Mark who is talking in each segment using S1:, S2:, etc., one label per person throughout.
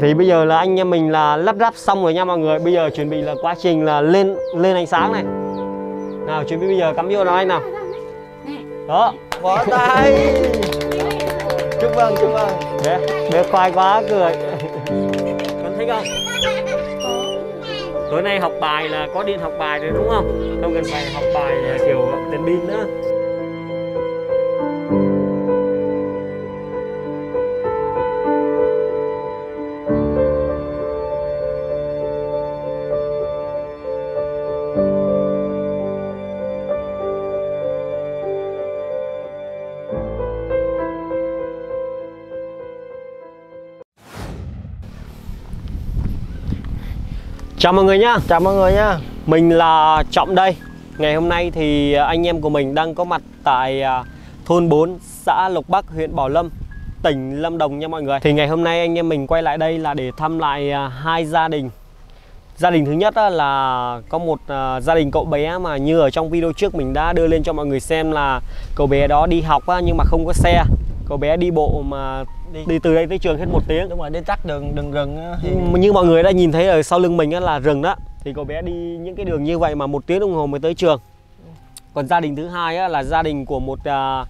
S1: Thì bây giờ là anh em mình là lắp ráp xong rồi nha mọi người. Bây giờ chuẩn bị là quá trình là lên lên ánh sáng này. Nào chuẩn bị bây giờ cắm vô nào anh nào. Đó
S2: vỗ tay. Chúc mừng, chúc mừng.
S1: Bé, bé khoai quá cười. Con thích không? Tối nay học bài là có điện học bài rồi đúng không? Không cần phải học bài kiểu đèn pin nữa. Chào mọi người nhá.
S2: Chào mọi người nha
S1: Mình là Trọng đây. Ngày hôm nay thì anh em của mình đang có mặt tại à, thôn 4 xã Lộc Bắc huyện Bảo Lâm tỉnh Lâm Đồng nha mọi người. Thì ngày hôm nay anh em mình quay lại đây là để thăm lại à, hai gia đình. Gia đình thứ nhất là có một à, gia đình cậu bé mà như ở trong video trước mình đã đưa lên cho mọi người xem là cậu bé đó đi học nhưng mà không có xe Cậu bé đi bộ mà
S2: Đi.
S1: đi từ đây tới trường hết một tiếng.
S2: Đúng rồi, đi tắt đường đường rừng thì
S1: như mọi người đã nhìn thấy ở sau lưng mình là rừng đó. Thì cậu bé đi những cái đường như vậy mà một tiếng đồng hồ mới tới trường. Còn gia đình thứ hai là gia đình của một à,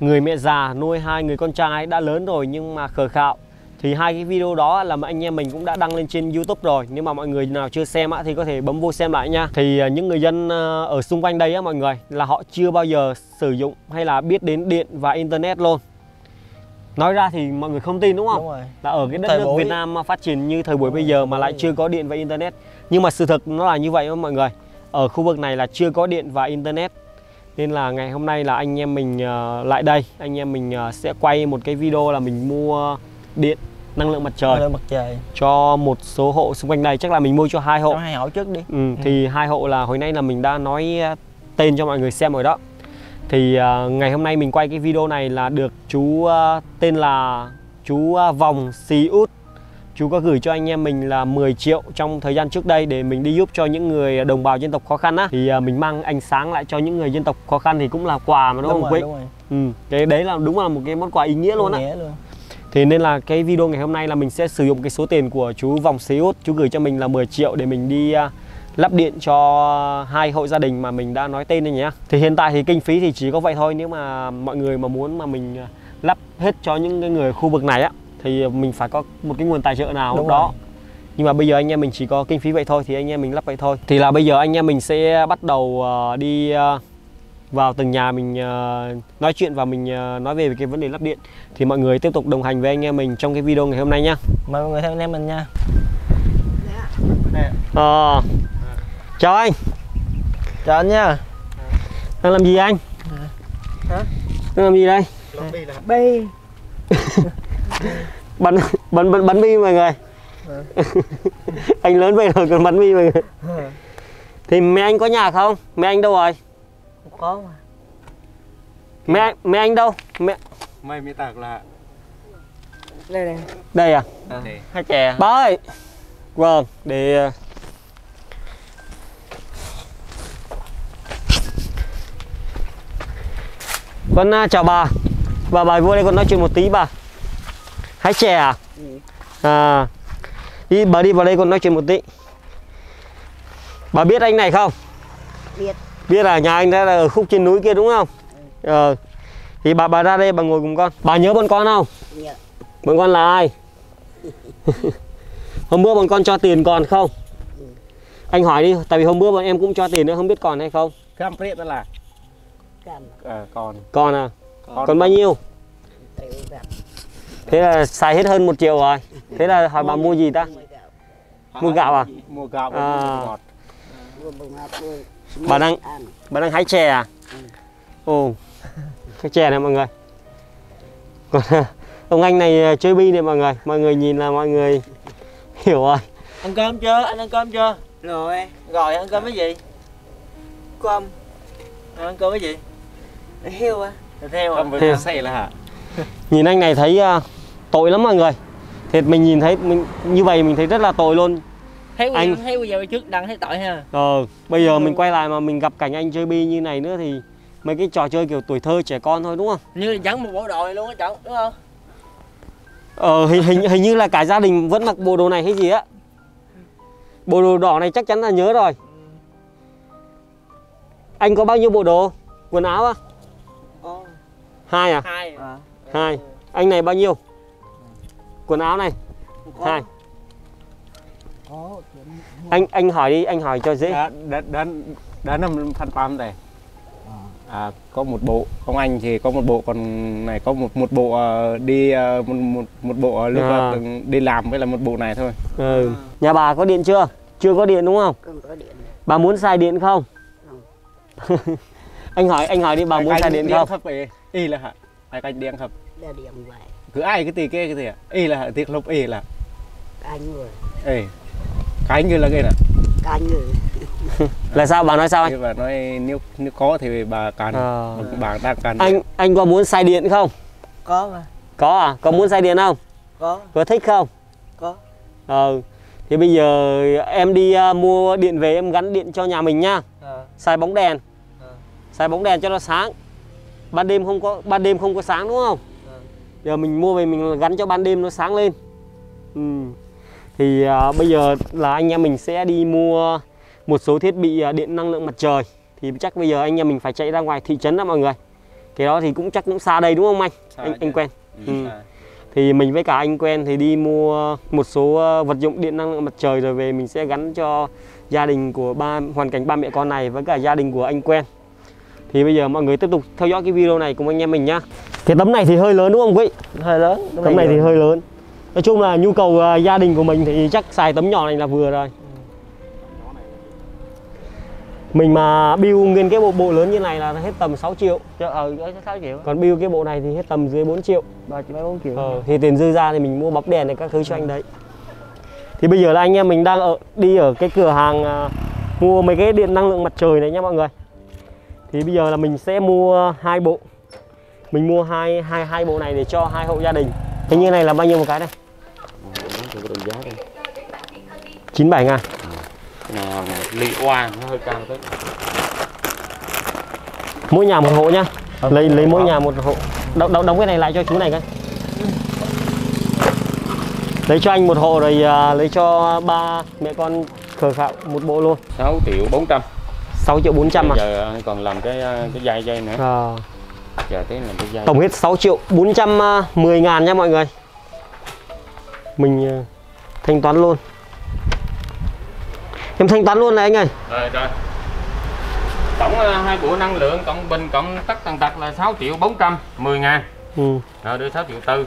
S1: người mẹ già nuôi hai người con trai đã lớn rồi nhưng mà khờ khạo. Thì hai cái video đó là mà anh em mình cũng đã đăng lên trên YouTube rồi. Nếu mà mọi người nào chưa xem á, thì có thể bấm vô xem lại nha. Thì à, những người dân à, ở xung quanh đây á mọi người là họ chưa bao giờ sử dụng hay là biết đến điện và internet luôn nói ra thì mọi người không tin đúng không?
S2: Đúng rồi.
S1: Là ở cái đất
S2: Thời
S1: nước
S2: buổi.
S1: Việt Nam phát triển như thời buổi bây giờ mà lại chưa có điện và internet. Nhưng mà sự thật nó là như vậy đó mọi người. Ở khu vực này là chưa có điện và internet. Nên là ngày hôm nay là anh em mình ờ, lại đây. Anh em mình ờ, sẽ quay một cái video là mình mua điện năng lượng mặt trời
S2: Lên mặt trời.
S1: cho một số hộ xung quanh đây. Chắc là mình mua cho hai hộ.
S2: Cho hai hỏi trước đi.
S1: Ừ, thì hai hộ là hồi nay là mình đã nói uh, tên cho mọi người xem rồi đó thì uh, ngày hôm nay mình quay cái video này là được chú uh, tên là chú uh, Vòng Xì Út. Chú có gửi cho anh em mình là 10 triệu trong thời gian trước đây để mình đi giúp cho những người đồng bào dân tộc khó khăn á. Thì uh, mình mang ánh sáng lại cho những người dân tộc khó khăn thì cũng là quà mà đúng, không
S2: đúng rồi.
S1: Ừ, cái đấy là đúng là một cái món quà ý nghĩa luôn á. Thì nên là cái video ngày hôm nay là mình sẽ sử dụng cái số tiền của chú Vòng Xí Út. Chú gửi cho mình là 10 triệu để mình đi à, lắp điện cho hai hộ gia đình mà mình đã nói tên này nhé Thì hiện tại thì kinh phí thì chỉ có vậy thôi Nếu mà mọi người mà muốn mà mình à, lắp hết cho những cái người khu vực này á Thì mình phải có một cái nguồn tài trợ nào
S2: Đúng
S1: đó.
S2: rồi.
S1: nhưng mà bây giờ anh em mình chỉ có kinh phí vậy thôi thì anh em mình lắp vậy thôi. Thì là bây giờ anh em mình sẽ bắt đầu à, đi à, vào từng nhà mình nói chuyện và mình nói về cái vấn đề lắp điện. Thì mọi người tiếp tục đồng hành với anh em mình trong cái video ngày hôm nay nhá.
S2: Mời mọi người theo anh em mình nha.
S1: Ờ, chào anh.
S2: Chào anh nha.
S1: Đang làm gì anh?
S2: Hả?
S1: đang làm gì đây?
S2: Bi
S1: bắn bắn bắn bắn bi mọi người. Anh lớn vậy rồi còn bắn bi mọi người. Thì mẹ anh có nhà không? Mẹ anh đâu rồi?
S2: Không khó mà.
S1: Mẹ mẹ anh đâu? Mẹ.
S3: Mày mới tạc là
S2: Đây đây
S1: đây à?
S3: Để
S2: Hai chè
S1: Ba ơi Vâng để Con à, chào bà. Bà bà vô đây con nói chuyện một tí bà. Hái chè à? À. Đi, Bà đi vào đây con nói chuyện một tí. Bà biết anh này không?
S4: Biết.
S1: Biết là nhà anh đã là ở khúc trên núi kia đúng không? Ờ. Thì bà bà ra đây bà ngồi cùng con. Bà nhớ bọn con không?
S4: Nhớ.
S1: Bọn con là ai? Hôm bữa bọn con cho tiền còn không? Anh hỏi đi, tại vì hôm bữa bọn em cũng cho tiền nữa không biết còn hay không?
S3: Priết đó là Ờ, còn
S1: Còn à?
S3: Còn.
S1: Còn bao nhiêu? Thế là xài hết hơn một triệu rồi. Thế là hỏi bà mua gì ta? Mua gạo à?
S3: Mua gạo và
S1: À. Bà đang bà đang hái chè à? Ồ, cái chè này mọi người. Còn ông anh này à, chơi bi này mọi người. Mọi người nhìn là mọi người hiểu rồi.
S2: Ăn cơm chưa? Anh ăn cơm chưa?
S4: rồi
S2: Rồi ăn cơm với gì?
S4: cơm
S2: ăn cơm với gì?
S4: Heo à
S2: Thịt heo à?
S3: Với
S1: Theo.
S3: say là hả
S1: Nhìn anh này thấy à, tội lắm mọi người. Thiệt mình nhìn thấy mình như vậy mình thấy rất là tội luôn.
S2: Thấy
S1: Anh-
S2: thấy bây giờ trước đăng thấy tội ha
S1: Ờ, bây giờ mình quay lại mà mình gặp cảnh anh chơi bi như này nữa thì mấy cái trò chơi kiểu tuổi thơ trẻ con thôi đúng không?
S2: Như dẫn một bộ đội luôn á chọn đúng không?
S1: Ờ hình hình hình như là cả gia đình vẫn mặc bộ đồ này hay gì á. Bộ đồ đỏ này chắc chắn là nhớ rồi. Anh có bao nhiêu bộ đồ? Quần áo á?
S4: Có
S1: Hai à?
S4: hai à?
S1: Hai. Anh này bao nhiêu? Quần áo này
S4: Có.
S1: hai.
S4: Có.
S1: Anh anh hỏi đi, anh hỏi cho dễ.
S3: đã đã đã đã nằm pam này à có một bộ ông anh thì có một bộ còn này có một một bộ ờ, đi ờ, một một một bộ ờ, lúc
S1: À.
S3: đi làm với là một bộ này thôi
S1: Ừ. Nhà bà có điện chưa? Chưa có điện đúng không?
S4: Không có điện
S1: Bà muốn xài điện không? anh hỏi anh hỏi đi bà muốn
S3: Ai
S1: xài điện
S3: điên
S1: không?
S3: Y là hả ai canh điên khắp
S4: là điện vậy
S3: cứ ai cái tì kia cái gì à y là hả tiếc lúc y là
S4: Anh người
S3: ê cái như là cái nè
S4: Anh người
S1: Là sao bà nói sao anh?
S3: mà nói nếu nếu có thì bà cần
S1: À.
S3: bà đang cần
S1: Anh anh có muốn xài điện không?
S4: Có mà
S1: Có à? Có muốn xài điện không?
S4: Có
S1: Có thích không?
S4: Có
S1: Ờ. Thì bây giờ em đi à, mua điện về em gắn điện cho nhà mình nhá.
S4: Ờ
S1: Xài bóng đèn.
S4: Ờ.
S1: Xài bóng đèn cho nó sáng. Ban đêm không có ban đêm không có sáng đúng không?
S4: Ờ.
S1: Giờ mình mua về mình gắn cho ban đêm nó sáng lên. Ừ. Thì à, bây giờ là anh em mình sẽ đi mua một số thiết bị à, điện năng lượng mặt trời. Thì chắc bây giờ anh em mình phải chạy ra ngoài thị trấn đó mọi người. Cái đó thì cũng chắc cũng xa đây đúng không anh?
S3: Xa
S1: anh anh quen.
S3: Ừ.
S1: Ừ. Thì mình với cả anh quen thì đi mua một số ờ, vật dụng điện năng lượng mặt trời rồi về mình sẽ gắn cho gia đình của ba hoàn cảnh ba mẹ con này với cả gia đình của anh quen. Thì bây giờ mọi người tiếp tục theo dõi cái video này cùng anh em mình nhá. Cái tấm này thì hơi lớn đúng không quý?
S4: Hơi lớn
S1: Tấm này thì hơi lớn. Nói chung là nhu cầu ờ, gia đình của mình thì chắc xài tấm nhỏ này là vừa rồi. Mình mà build nguyên cái bộ bộ lớn như này là hết tầm 6 triệu.
S4: Ờ, có 6 triệu
S1: Còn build cái bộ này thì hết tầm dưới 4 triệu.
S4: 3 triệu mấy 4 triệu
S1: Ờ, thì tiền dư ra thì mình mua bóng đèn này các thứ cho anh đấy thì bây giờ là anh em mình đang ở đi ở cái cửa hàng à, mua mấy cái điện năng lượng mặt trời này nha mọi người thì bây giờ là mình sẽ mua hai bộ. Mình mua hai hai hai bộ này để cho hai hộ gia đình. Hình như này là bao nhiêu một cái này
S2: chín bảy giá đây
S1: 97 ngàn.
S2: Cái nào oa nó hơi cao tới
S1: mỗi nhà một hộ nhá. Lấy lấy mỗi nhà một hộ. Đóng, đóng, đóng cái này lại cho chú này cái. Lấy cho anh một hộ rồi à, lấy cho ba mẹ con khờ khạo một bộ luôn.
S2: 6 triệu 400
S1: 6 triệu 400 à,
S2: giờ anh còn làm cái ờ, cái dây dây nữa.
S1: À.
S2: giờ tới làm cái dây.
S1: Tổng hết 6 triệu 410 ngàn nha mọi người. Mình ờ, thanh toán luôn. Em thanh toán luôn này anh ơi.
S2: Rồi rồi. Tổng ờ, hai bộ năng lượng cộng bình cộng tất tần tật là 6 triệu 410 ngàn.
S1: Ừ.
S2: rồi đưa 6 triệu tư.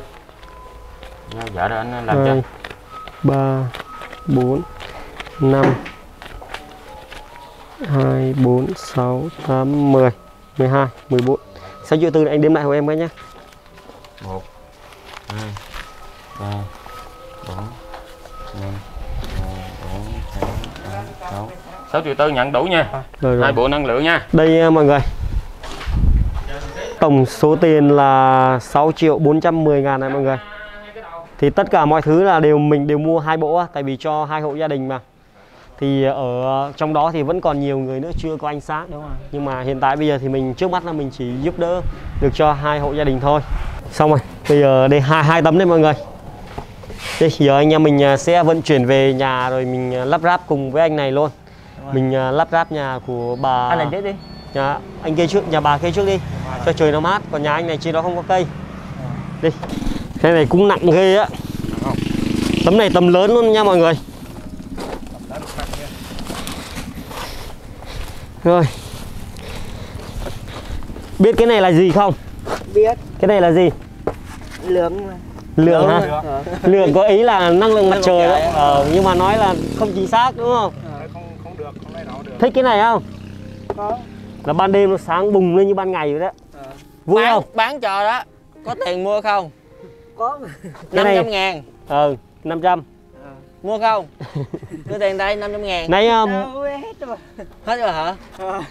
S2: Vợ đó anh làm cho.
S1: 2 3 4 5 2 4 6 8 10 12 14 6 triệu tư này anh đếm lại hộ em cái nhé
S2: một hai ba bốn năm bốn sáu tám sáu sáu triệu tư nhận đủ nha.
S1: Rồi, rồi.
S2: hai bộ năng lượng nha.
S1: Đây ờ, mọi người. Tổng số tiền là 6 triệu 410 ngàn này mọi người. Thì tất cả mọi thứ là đều mình đều mua hai bộ Tại vì cho hai hộ gia đình mà Thì ở trong đó thì vẫn còn nhiều người nữa chưa có ánh sáng
S4: Đúng rồi
S1: Nhưng mà hiện tại bây giờ thì mình trước mắt là mình chỉ giúp đỡ được cho hai hộ gia đình thôi. Xong rồi, bây giờ đây hai hai tấm đây mọi người. Đây giờ anh em mình à, sẽ vận chuyển về nhà rồi mình à, lắp ráp cùng với anh này luôn. Mình lắp ráp nhà của bà
S4: Anh này chết đi.
S1: Nhà anh kia trước nhà bà kia trước đi cho trời nó mát còn nhà anh này trên đó không có cây. Đi cái này cũng nặng ghê á. Tấm này tầm lớn luôn nha mọi người rồi. Biết cái này là gì không?
S4: Biết.
S1: Cái này là gì?
S4: Lượng
S1: lượng ha
S4: Ờ.
S1: lượng có ý là năng lượng mặt trời đấy ờ, nhưng mà nói là không chính xác đúng không?
S3: Không không được không lấy đâu được?
S1: Thích cái này không?
S4: Có.
S1: Là ban đêm nó sáng bùng lên như ban ngày vậy đó.
S4: Ờ.
S1: vui
S5: bán,
S1: không?
S5: bán cho đó. Có tiền mua không?
S4: Có.
S1: Cái này-
S5: 500 ngàn
S1: ừ 500
S5: mua không? Đưa tiền đây 500 ngàn.
S1: Nãy um,
S4: Đâu hết rồi.
S5: Hết rồi hả?
S4: Ờ.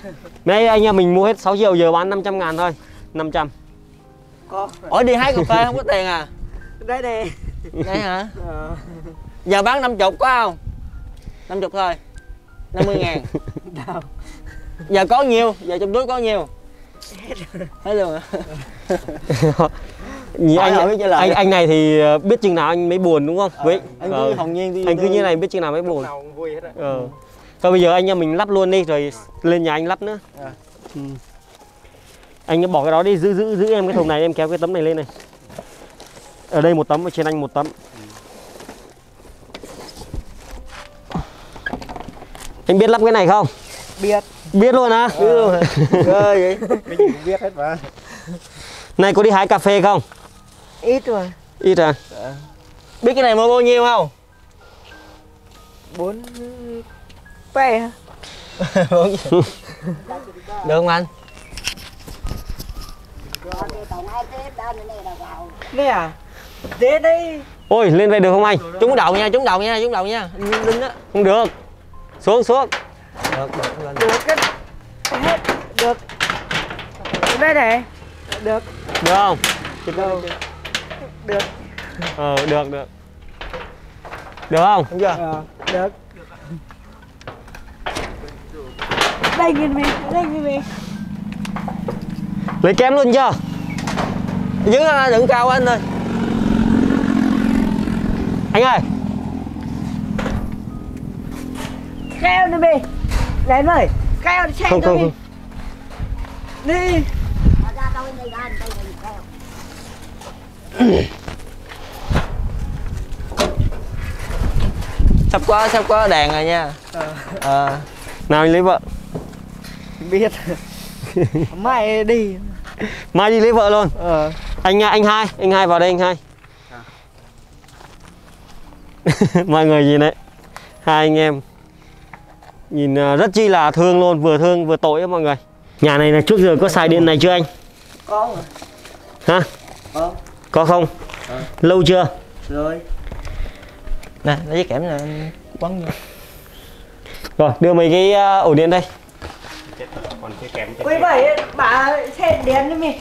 S1: nãy anh em mình mua hết 6 triệu giờ bán 500 ngàn thôi. 500
S4: Có.
S5: Ủa đi hái cà phê không có tiền à?
S4: Đây đây
S5: đây hả?
S4: Ờ.
S5: giờ bán 50 có không? 50 thôi. 50 ngàn.
S4: Đâu?
S5: Giờ có nhiêu giờ trong túi có nhiêu hết luôn hả
S1: Nhìn anh,
S5: hỏi trả lời.
S1: anh anh này thì ờ, biết chừng nào anh mới buồn đúng không? Với
S5: anh
S1: ờ,
S5: cứ hồn nhiên đi
S1: anh cứ như này biết chừng nào mới buồn.
S3: nào cũng vui hết á
S1: Ờ. Thôi bây giờ anh em mình lắp luôn đi rồi lên nhà anh lắp nữa.
S5: À.
S1: Ừ. Anh bỏ cái đó đi giữ giữ giữ em cái thùng này em kéo cái tấm này lên này. Ở đây một tấm ở trên anh một tấm. Anh biết lắp cái này không?
S4: biết
S1: Biết luôn á.
S5: Biết luôn hả? Ghê vậy
S3: cái gì cũng biết hết mà
S1: Này có đi hái cà phê không?
S4: Ít rồi.
S1: Ít à?
S5: biết cái này mua bao nhiêu không?
S4: Bốn pe hả?
S5: được không anh?
S4: Đây à? Thế đây
S1: Ôi lên về được không anh?
S5: trúng đầu nha trúng đầu nha trúng đầu nha. Linh á.
S1: Không được. Xuống xuống.
S5: được được lên
S4: được cái hết. Được. Đây này. Được.
S1: Được không?
S4: được
S1: Ờ được được. Được không?
S5: đúng chưa
S4: ờ, được. Đây nhìn mình đây nhìn mình
S1: Lấy kém luôn chưa?
S5: dưới ra đừng cao quá anh ơi.
S1: Anh ơi,
S4: kheo đi mình đến rồi kheo đi xem
S1: không không không.
S4: đi
S5: sắp có sắp có đèn rồi nha ờ
S1: Nào anh lấy vợ.
S4: biết mai đi
S1: Mai đi lấy vợ luôn.
S4: ờ
S1: Anh anh hai, anh hai vào đây anh hai. Mọi người nhìn đấy. Hai anh em nhìn ờ, rất chi là thương luôn, vừa thương vừa tội á mọi người. Nhà này là trước giờ có xài điện này chưa anh?
S4: có rồi
S1: Hả?
S4: có
S1: Có không?
S5: Ờ.
S1: Lâu chưa?
S4: rồi
S5: nè lấy cái kẽm này anh quấn vô
S1: Rồi, đưa mấy cái ờ, ổ điện đây.
S3: còn cái kèm
S4: quay bảy bà xem đèn đi mình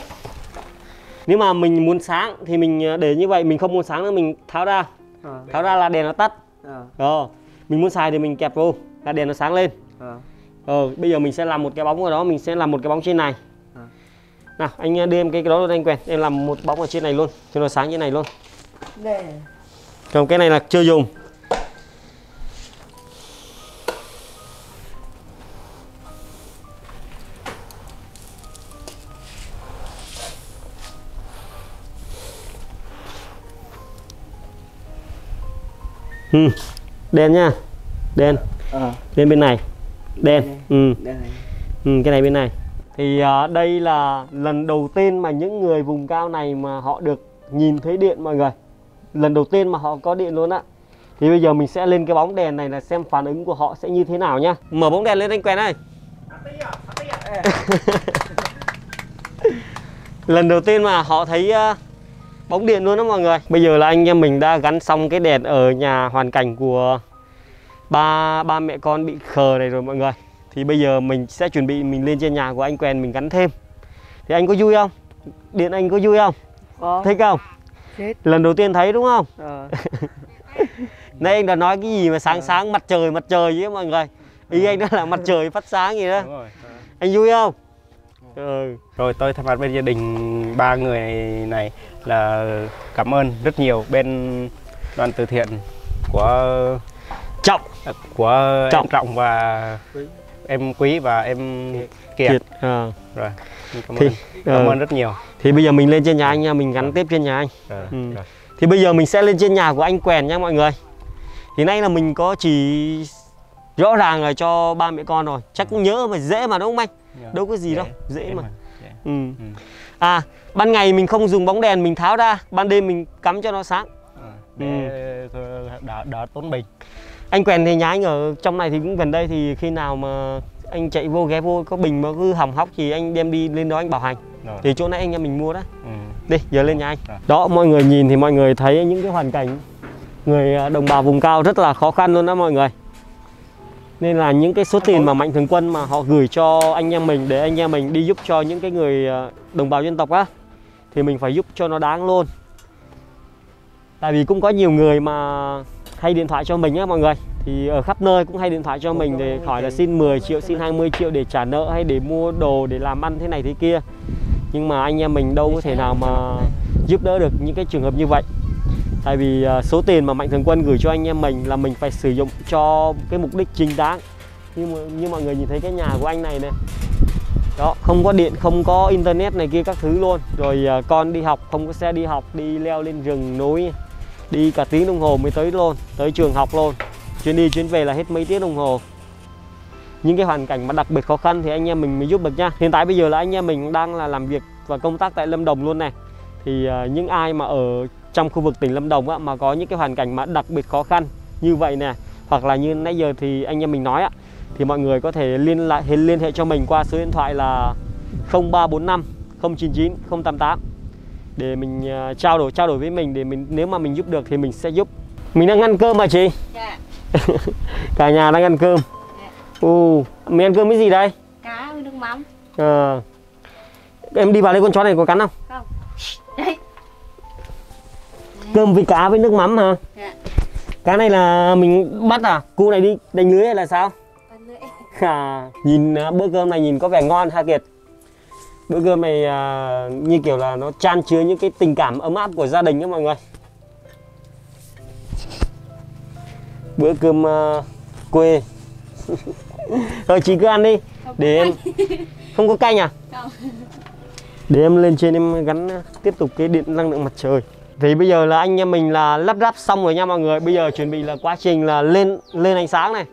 S1: Nếu mà mình muốn sáng thì mình ờ, để như vậy, mình không muốn sáng nữa mình tháo ra.
S4: ờ
S1: Tháo ra là đèn nó tắt.
S4: ờ
S1: Ờ, mình muốn xài thì mình kẹp vô là đèn nó sáng lên.
S4: ờ
S1: Ờ, bây giờ mình sẽ làm một cái bóng ở đó, mình sẽ làm một cái bóng trên này.
S4: À.
S1: Nào, anh ờ, đưa em cái, đó anh quen. Em làm một bóng ở trên này luôn, cho nó sáng như này luôn.
S4: đây
S1: Còn cái này là chưa dùng. Ừ, đen nha. Đen,
S4: ờ
S1: đen bên này. Đen. Ừ.
S4: đây
S1: Ừ, cái này bên này thì à, đây là lần đầu tiên mà những người vùng cao này mà họ được nhìn thấy điện mọi người. Lần đầu tiên mà họ có điện luôn á. Thì bây giờ mình sẽ lên cái bóng đèn này là xem phản ứng của họ sẽ như thế nào nhá. Mở bóng đèn lên anh quen ơi. Lần đầu tiên mà họ thấy uh, bóng điện luôn đó mọi người. Bây giờ là anh em mình đã gắn xong cái đèn ở nhà hoàn cảnh của ba ba mẹ con bị khờ này rồi mọi người thì bây giờ mình sẽ chuẩn bị mình lên trên nhà của anh quen mình gắn thêm. Thì anh có vui không? Điện anh có vui không?
S4: Có.
S1: Thích không?
S4: Chết.
S1: Lần đầu tiên thấy đúng không?
S4: Ờ.
S1: Nãy anh đã nói cái gì mà sáng sáng mặt trời mặt trời với mọi người? Ý anh đó là mặt trời phát sáng gì đó.
S3: Đúng rồi.
S1: Anh vui không? Ừ.
S3: rồi tôi thay mặt bên gia đình ba người này là cảm ơn rất nhiều bên đoàn từ thiện của
S1: trọng.
S3: của
S1: Trọng.
S3: trọng và em quý và em kiệt,
S1: kiệt Ờ.
S3: rồi em cảm
S1: thì
S3: ơn cảm
S1: ờ,
S3: ơn rất nhiều
S1: thì bây giờ mình lên trên nhà anh nha mình gắn tiếp trên nhà anh
S3: rồi,
S1: Ừ.
S3: rồi.
S1: Thì bây giờ mình sẽ lên trên nhà của anh Quèn nha mọi người Thì nay là mình có chỉ rõ ràng là cho ba mẹ con rồi Chắc cũng nhớ mà dễ mà đúng không anh?
S3: Dạ.
S1: Đâu có gì đâu, dễ
S3: dễ
S1: mà.
S3: mà, dễ.
S1: Ừ.
S3: Ừ.
S1: À, ban ngày mình không dùng bóng đèn mình tháo ra Ban đêm mình cắm cho nó sáng
S3: Ờ, để đỡ, đỡ tốn bình
S1: Anh Quèn thì nhà anh ở trong này thì cũng gần đây Thì khi nào mà anh chạy vô ghé vô có bình mà cứ hỏng hóc thì anh đem đi lên đó anh bảo hành
S3: rồi
S1: Thì chỗ nãy anh em mình mua đó
S3: ừ.
S1: Đi, giờ lên nhà anh.
S3: Rồi.
S1: Đó, mọi người nhìn thì mọi người thấy những cái hoàn cảnh người à, đồng bào vùng cao rất là khó khăn luôn đó mọi người. Nên là những cái số tiền mà Mạnh Thường Quân mà họ gửi cho anh em mình để anh em mình đi giúp cho những cái người à, đồng bào dân tộc á thì mình phải giúp cho nó đáng luôn. Tại vì cũng có nhiều người mà hay điện thoại cho mình á mọi người. Thì ở khắp nơi cũng hay điện thoại cho mình để hỏi là xin 10 triệu, xin 20 triệu để trả nợ hay để mua đồ để làm ăn thế này thế kia. Nhưng mà anh em mình đâu có thể nào mà giúp đỡ được những cái trường hợp như vậy. Tại vì à, số tiền mà mạnh thường quân gửi cho anh em mình là mình phải sử dụng cho cái mục đích chính đáng. Như như mọi người nhìn thấy cái nhà của anh này này. Đó không có điện không có internet này kia các thứ luôn. Rồi à, con đi học không có xe đi học đi leo lên rừng núi đi cả tiếng đồng hồ mới tới luôn tới trường học luôn. Chuyến đi chuyến về là hết mấy tiếng đồng hồ. Những cái hoàn cảnh mà đặc biệt khó khăn thì anh em mình mới giúp được nha hiện tại bây giờ là anh em mình đang là làm việc và công tác tại Lâm Đồng luôn này. Thì uh, những ai mà ở trong khu vực tỉnh Lâm Đồng á, mà có những cái hoàn cảnh mà đặc biệt khó khăn như vậy nè hoặc là như nãy giờ thì anh em mình nói á thì mọi người có thể liên lại liên hệ cho mình qua số điện thoại là 0345 099 088 để mình à, trao đổi trao đổi với mình để mình nếu mà mình giúp được thì mình sẽ giúp mình đang ăn cơm mà chị
S4: Dạ.
S1: cả nhà đang ăn cơm Ồ, mình ăn cơm với gì đây
S4: Cá với nước mắm.
S1: Ờ. em đi vào đây con chó này có cắn không
S4: Không. Đấy.
S1: cơm với cá với nước mắm hả
S4: Dạ.
S1: cá này là mình bắt à cu này đi đánh lưới hay là sao à, nhìn à, bữa cơm này nhìn có vẻ ngon ha kiệt bữa cơm này à, như kiểu là nó chan chứa những cái tình cảm ấm áp của gia đình đó mọi người. Bữa cơm à, quê. Thôi chị cứ ăn đi
S4: Không
S1: để em
S4: canh.
S1: không có canh à?
S4: Không.
S1: để em lên trên em gắn à, tiếp tục cái điện năng lượng mặt trời. Thì bây giờ là anh em mình là lắp ráp xong rồi nha mọi người. Bây giờ chuẩn bị là quá trình là lên lên ánh sáng này.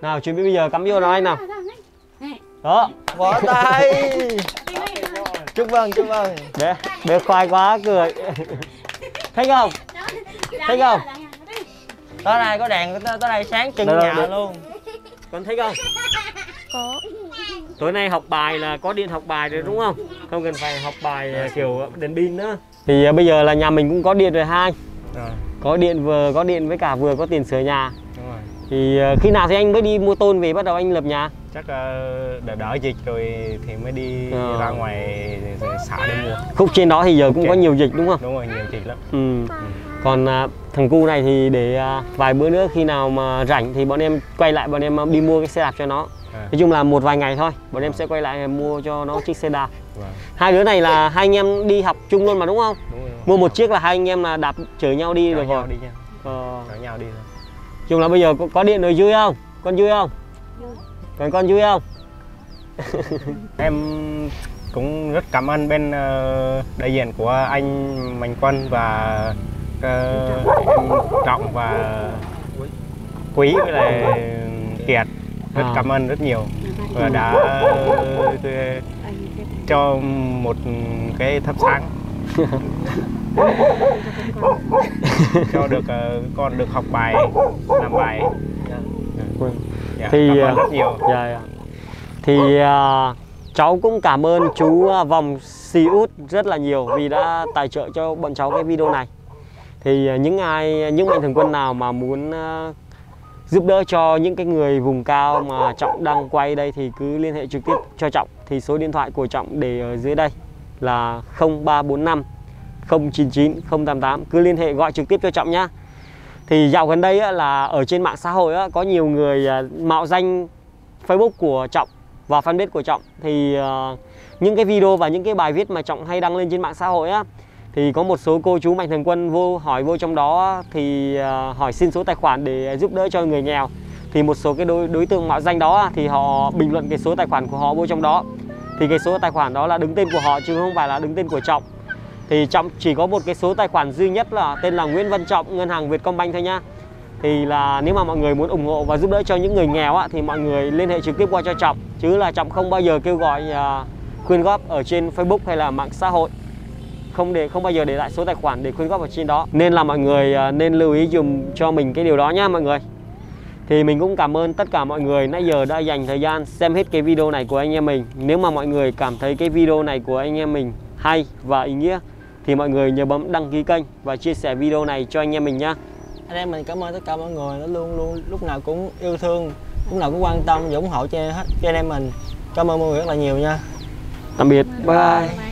S1: Nào chuẩn bị bây giờ cắm vô nào anh nào đó.
S5: Vỗ tay. Chúc mừng chúc mừng.
S1: Bé bé khoai quá cười. Thấy không? Thấy không?
S5: Tối nay có đèn tối, nay sáng trưng nhà
S1: đâu.
S5: luôn.
S1: Con thấy không?
S4: Có.
S1: tối nay học bài là có điện học bài rồi đúng không? Không cần phải học bài à, kiểu đèn pin nữa. Thì à, bây giờ là nhà mình cũng có điện rồi hai.
S3: Rồi,
S1: có điện vừa có điện với cả vừa có tiền sửa nhà.
S3: Đúng rồi.
S1: thì à, khi nào thì anh mới đi mua tôn về bắt đầu anh lập nhà
S3: Chắc ờ, đỡ đỡ dịch rồi thì mới đi
S1: Ờ.
S3: ra ngoài xã để mua.
S1: khúc trên đó thì giờ cũng có
S3: Ok.
S1: nhiều dịch đúng không
S3: Đúng rồi, nhiều dịch lắm.
S1: ừ. còn à, thằng cu này thì để à, vài bữa nữa khi nào mà rảnh thì bọn em quay lại bọn em à, đi mua cái xe đạp cho nó
S3: À.
S1: nói chung là một vài ngày thôi bọn em sẽ quay lại mua cho nó chiếc xe đạp
S3: Vâng,
S1: hai đứa này là hai anh em đi học chung luôn mà đúng không
S3: đúng rồi.
S1: mua một chiếc là hai anh em là đạp chở nhau đi
S3: Chở
S1: được
S3: nhau
S1: rồi
S3: đi nha.
S1: ờ.
S3: Chở nhau đi thôi.
S1: chung là bây giờ có, có điện rồi vui không con vui không còn con vui không?
S3: Em cũng rất cảm ơn bên ờ, đại diện của anh Mạnh Quân và em Trọng và Quý với lại Kiệt. Rất
S1: À.
S3: cảm ơn rất nhiều. Và đã ờ, cho một cái thắp sáng. Cho được con được học bài làm bài dạ,
S1: Thì,
S3: cảm ơn rất nhiều.
S1: dạ, dạ. thì à, cháu cũng cảm ơn chú à, vòng xì út rất là nhiều vì đã tài trợ cho bọn cháu cái video này. Thì à, những ai những mạnh thường quân nào mà muốn à, giúp đỡ cho những cái người vùng cao mà trọng đang quay đây thì cứ liên hệ trực tiếp cho trọng. Thì số điện thoại của trọng để ở dưới đây là 0345 099 088 cứ liên hệ gọi trực tiếp cho trọng nhá thì dạo gần đây á, là ở trên mạng xã hội á, có nhiều người à, mạo danh Facebook của Trọng và fanpage của Trọng. Thì à, những cái video và những cái bài viết mà Trọng hay đăng lên trên mạng xã hội á thì có một số cô chú mạnh thường quân vô hỏi vô trong đó thì à, hỏi xin số tài khoản để giúp đỡ cho người nghèo. Thì một số cái đối đối tượng mạo danh đó á, thì họ bình luận cái số tài khoản của họ vô trong đó. Thì cái số tài khoản đó là đứng tên của họ chứ không phải là đứng tên của Trọng thì Trọng chỉ có một cái số tài khoản duy nhất là tên là Nguyễn Văn Trọng ngân hàng Vietcombank thôi nhá. Thì là nếu mà mọi người muốn ủng hộ và giúp đỡ cho những người nghèo á, thì mọi người liên hệ trực tiếp qua cho Trọng. Chứ là Trọng không bao giờ kêu gọi à, quyên góp ở trên Facebook hay là mạng xã hội. Không để không bao giờ để lại số tài khoản để quyên góp ở trên đó. Nên là mọi người à, nên lưu ý dùm cho mình cái điều đó nhá mọi người. Thì mình cũng cảm ơn tất cả mọi người nãy giờ đã dành thời gian xem hết cái video này của anh em mình. Nếu mà mọi người cảm thấy cái video này của anh em mình hay và ý nghĩa thì mọi người nhớ bấm đăng ký kênh và chia sẻ video này cho anh em mình nhá
S5: anh em mình cảm ơn tất cả mọi người nó luôn luôn lúc nào cũng yêu thương lúc nào cũng quan tâm và ủng hộ cho cho anh em mình cảm ơn mọi người rất là nhiều nha
S1: tạm biệt bye.
S4: Bye.